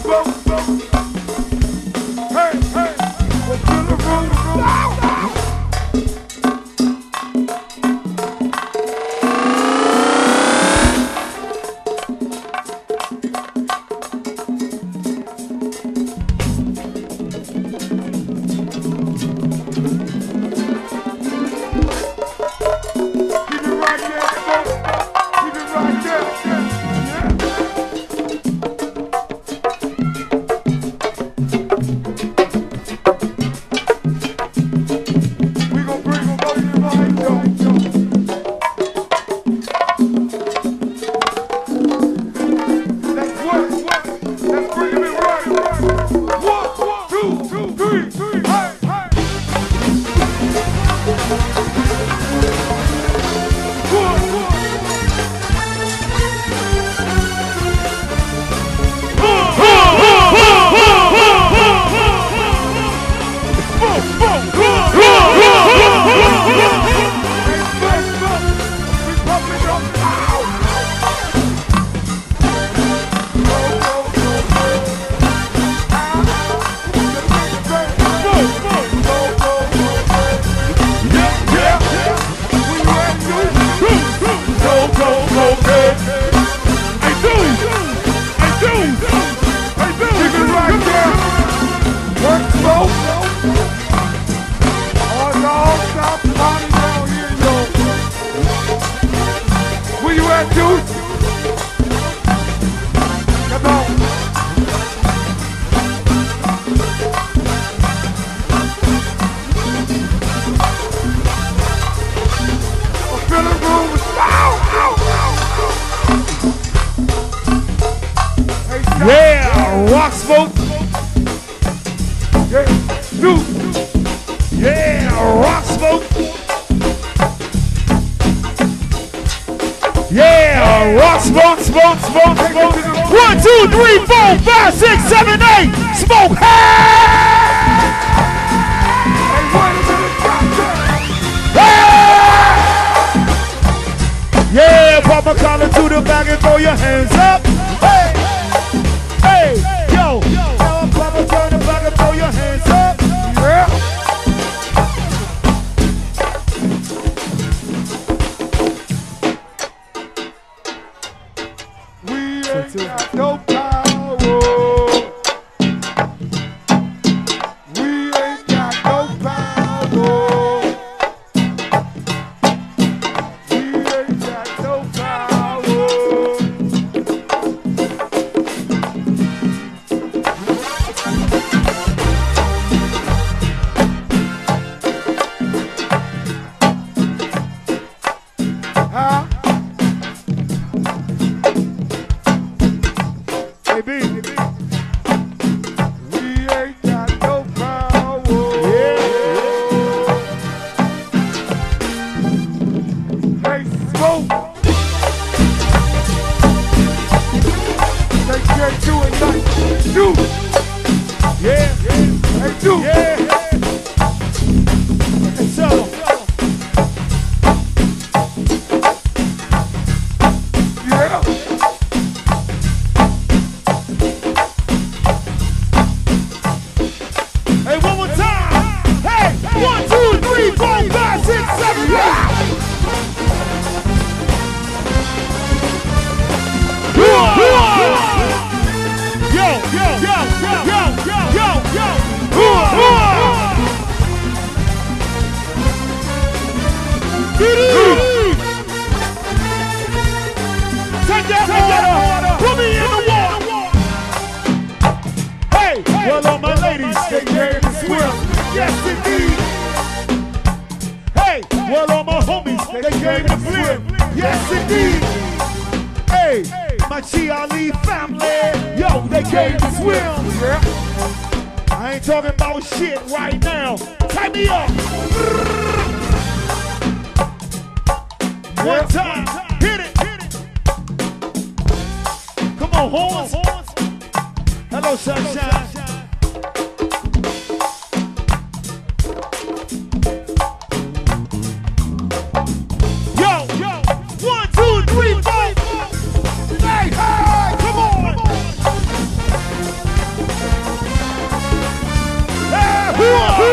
bum. Yeah, rock smoke. Yeah, do. Yeah, rock smoke. Yeah, rock smoke, smoke, smoke, smoke. One, two, three, four, five, six, seven, eight. Smoke. Hey! Hey! Yeah, pop a Collar to the back and throw your hands up. Nope. doing nothing. You came to flip. Yes, indeed. Hey, my Chi Ali family. Yo, they came to swim. I ain't talking about shit right now. Type me up. One time. Hit it. Come on, horns. Hello, sunshine. Whoa!